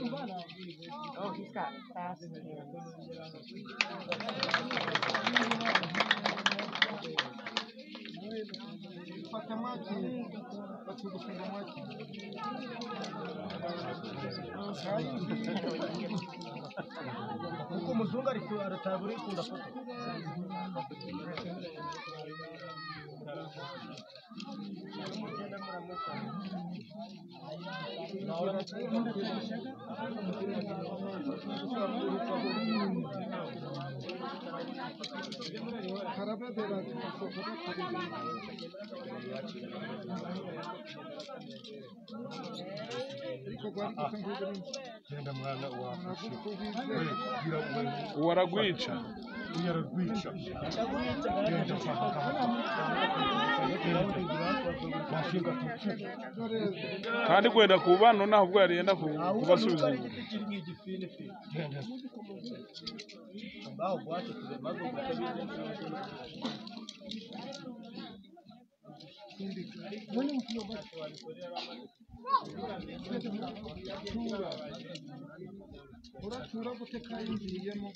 Não, risca. Tá, kuko umuzungu aratabura yikunda foto mugenda muramuka खराबे दे waragwica kandi kwenda ku bano naho ubwo yarenda ku- kubasubiza inyuma. genda uratura gute kayingiyemo